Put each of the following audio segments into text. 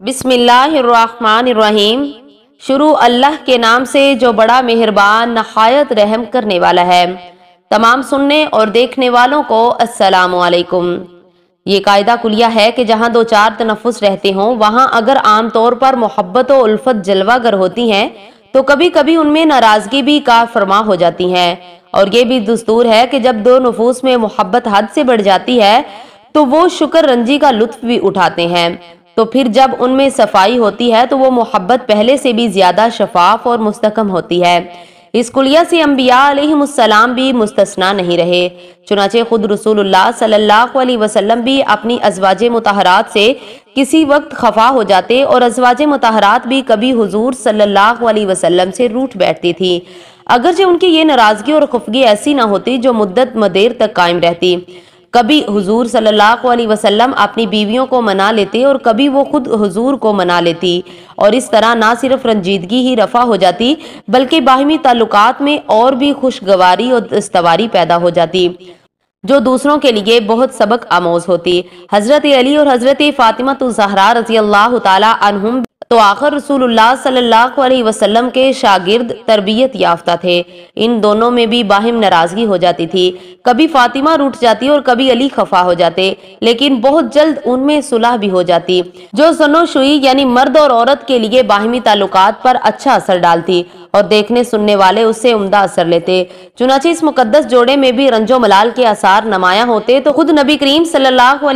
बिस्मिल्लाहिर्रहमानिर्रहीम। शुरू अल्लाह के नाम से जो बड़ा मेहरबान, नहायत, रहम करने वाला है। तमाम सुनने और देखने वालों को असलकुम ये कायदा कुलिया है कि जहाँ दो चार तनफुस रहते हों, वहाँ अगर आम तौर पर मोहब्बत और उल्फत जलवागर होती हैं तो कभी कभी उनमें नाराज़गी भी का फरमा हो जाती हैं। और ये भी दस्तूर है कि जब दो नफूस में मोहब्बत हद से बढ़ जाती है तो वो शुक्र रंजी का लुत्फ भी उठाते हैं। तो फिर जब उनमें सफ़ाई होती है तो वो मोहब्बत पहले से भी ज़्यादा शफाफ और मुस्तकम होती है। इस कुलिया से अम्बिया भी मुस्तना नहीं रहे। चुनाचे खुद रसूलुल्लाह सल्लल्लाहु अलैहि वसल्लम भी अपनी अजवाज मतहरात से किसी वक्त खफा हो जाते और अजवाज मतहरात भी कभी हुजूर सल्लल्लाहु अलैहि वसल्लम से रूठ बैठती थी। अगरचे उनकी ये नाराज़गी और खुफगी ऐसी ना होती जो मुद्दत मदेर तक कायम रहती। कभी हुजूर सल्लल्लाहु अलैहि वसल्लम अपनी बीवियों को मना लेते और कभी वो खुद हुजूर को मना लेती। और इस तरह ना सिर्फ़ रंजीदगी ही रफा हो जाती, बल्कि बाहमी ताल्लुकात में और भी खुशगवारी और दस्तवारी पैदा हो जाती, जो दूसरों के लिए बहुत सबक आमोज होती। हज़रत अली और हज़रत फातिमा तो जहरा रज़ी अल्लाह तुम तो आखिर रसूलुल्लाह सल्लल्लाहु अलैहि वसल्लम के शागिर्द तरबियत याफ्ता थे। इन दोनों में भी बाहिम नाराज़गी हो जाती थी। कभी फातिमा रूठ जाती और कभी अली खफा हो जाते, लेकिन बहुत जल्द उनमें सुलह भी हो जाती। जो सनोशुई यानी मर्द और औरत के लिए बाहिमी ताल्लुकात पर अच्छा असर डालती। और देखने सुनने वाले उससे उम्दा असर लेते। चुनाची इस मुकदस जोड़े में भी रंजो मलाल के आसार नमाया होते तो खुद नबी करीम सल्लल्लाहु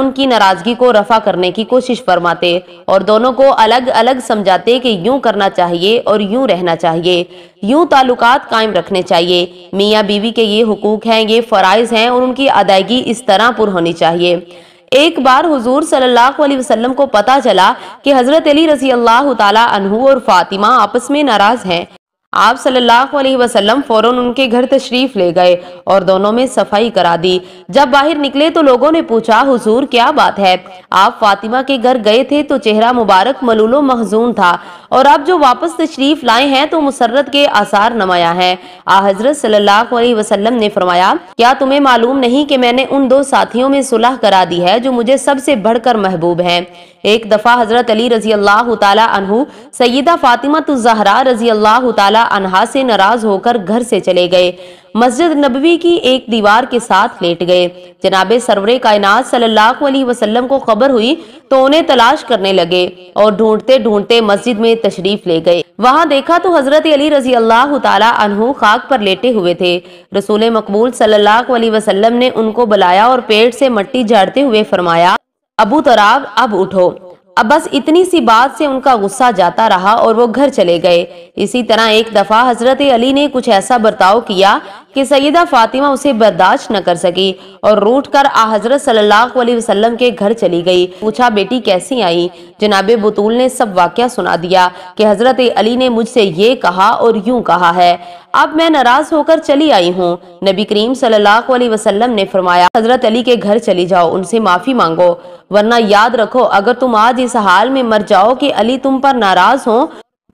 उनकी नाराज़गी को रफा करने की कोशिश फरमाते और दोनों को अलग अलग समझाते कि यूँ करना चाहिए और यूँ रहना चाहिए। यूँ ताल्लुकात कायम रखने चाहिए। मियाँ बीवी के ये हुकूक हैं, ये फ़राइज़ हैं और उनकी अदायगी इस तरह पुर होनी चाहिए। एक बार हुजूर सल्लल्लाहु अलैहि वसल्लम को पता चला कि हज़रत अली रज़ी अल्लाह और फातिमा आपस में नाराज़ हैं। आप सल्लल्लाहु अलैहि वसल्लम फ़ौरन उनके घर तशरीफ़ ले गए और दोनों में सफ़ाई करा दी। जब बाहर निकले तो लोगों ने पूछा, हुजूर, क्या बात है? आप फातिमा के घर गए थे तो चेहरा मुबारक, मलूलो महजून था। और अब जो वापस तशरीफ़ लाए हैं तो मुसरत के आसार नमाया है। आ हज़रत वसल्लम ने फरमाया, क्या तुम्हें मालूम नहीं कि मैंने उन दो साथियों में सुलह करा दी है, जो मुझे सबसे बढ़कर महबूब हैं? एक दफ़ा हज़रत अली रज़ी अल्लाह तहु सईदा फातिमा जहरा रज़ी अल्लाह तहा से नाराज़ होकर घर से चले गए। मस्जिद नबवी की एक दीवार के साथ लेट गए। जनाबे सरवरे कायनात सल्लल्लाहु अलैहि वसल्लम को खबर हुई तो उन्हें तलाश करने लगे और ढूंढते ढूंढते मस्जिद में तशरीफ़ ले गए। वहाँ देखा तो हज़रत अली रज़ी अल्लाह तहु खाक पर लेटे हुए थे। रसूल मकबूल सल्लल्लाहु अलैहि वसल्लम ने उनको बुलाया और पेट से मट्टी झाड़ते हुए फरमाया, अबू तराब, अब उठो। अब बस इतनी सी बात से उनका गुस्सा जाता रहा और वो घर चले गए। इसी तरह एक दफ़ा हज़रत अली ने कुछ ऐसा बर्ताव किया कि सईदा फातिमा उसे बर्दाश्त न कर सकी और रूठ कर आ हज़रत वसल्लम के घर चली गई। पूछा, बेटी, कैसी आई? जनाबे बतूल ने सब वाक्य सुना दिया कि हज़रत अली ने मुझसे ये कहा और यूँ कहा है, अब मैं नाराज़ होकर चली आई हूँ। नबी करीम सल्लल्लाहु अलैहि वसल्लम ने फरमाया, हज़रत अली के घर चली जाओ, उनसे माफ़ी मांगो, वरना याद रखो, अगर तुम आज इस हाल में मर जाओ कि अली तुम पर नाराज़ हो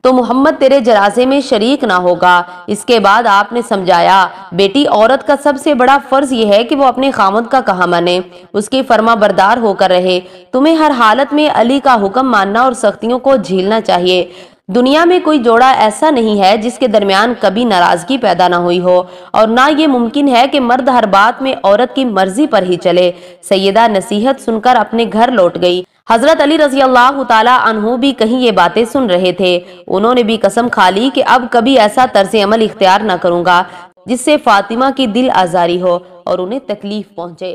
तो मोहम्मद तेरे जराजे में शरीक ना होगा। इसके बाद आपने समझाया, बेटी, औरत का सबसे बड़ा फ़र्ज़ यह है कि वो अपने खामद का कहा माने। उसकी फर्मा बरदार होकर रहे। तुम्हें हर हालत में अली का हुक्म मानना और सख्तियों को झेलना चाहिए। दुनिया में कोई जोड़ा ऐसा नहीं है जिसके दरमियान कभी नाराज़गी पैदा ना हुई हो। और ना ये मुमकिन है कि मर्द हर बात में औरत की मर्ज़ी पर ही चले। सैयदा नसीहत सुनकर अपने घर लौट गई। हज़रत अली रज़ी अल्लाह तहु भी कहीं ये बातें सुन रहे थे। उन्होंने भी कसम खा ली कि अब कभी ऐसा तर्ज अमल इख्तियार न करूँगा, जिससे फातिमा की दिल आजारी हो और उन्हें तकलीफ़ पहुँचे।